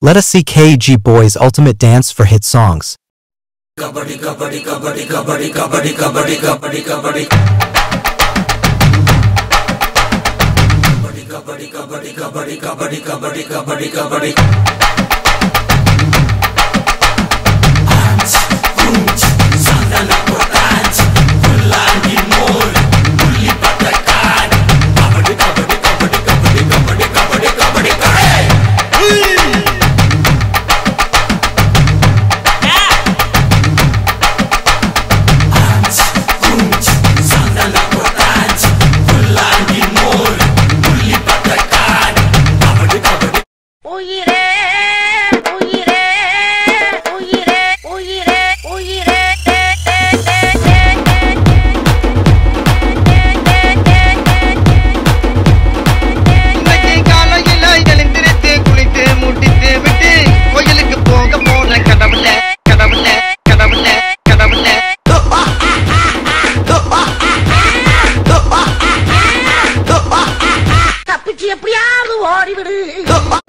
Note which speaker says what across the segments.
Speaker 1: Let us see KG Boy's ultimate dance for hit songs.
Speaker 2: ஓடிவிடு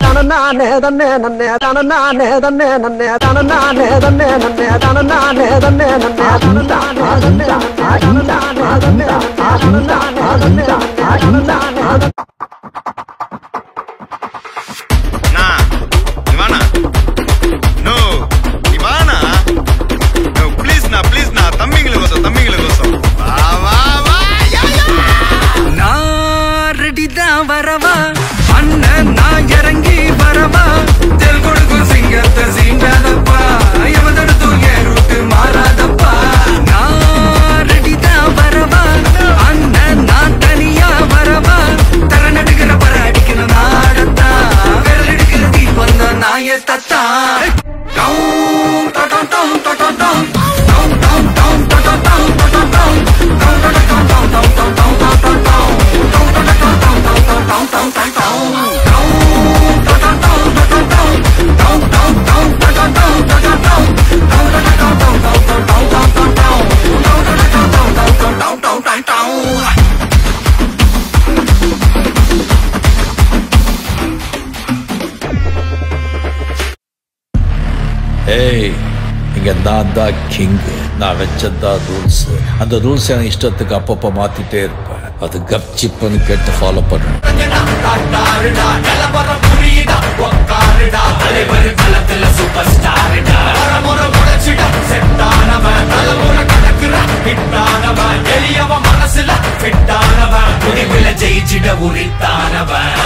Speaker 3: தனநானே தன்னே நன்னே தனநானே தன்னே நன்னே தனநானே தன்னே நன்னே தனநானே தன்னே நன்னே தனநானே தன்னே தனநானே தன்னே தனநானே தன்னே தனநானே
Speaker 4: வரவா இறங்கி வரவா? தெல் கொடுக்கும் சிங்கத்தை சீண்டாதப்பா
Speaker 5: ஏய் இங்கே நான் தான் கிங் நான் வச்சதான் ரூல்ஸ் அந்த ரூல்ஸ் எனக்கு இஷ்டத்துக்கு அப்பப்போ மாத்திட்டே இருப்பேன். அது கப்சிப்புன்னு கேட்டு ஃபாலோ பண்ணணும்.
Speaker 4: ஜெயிச்சிட உரித்தானவன்.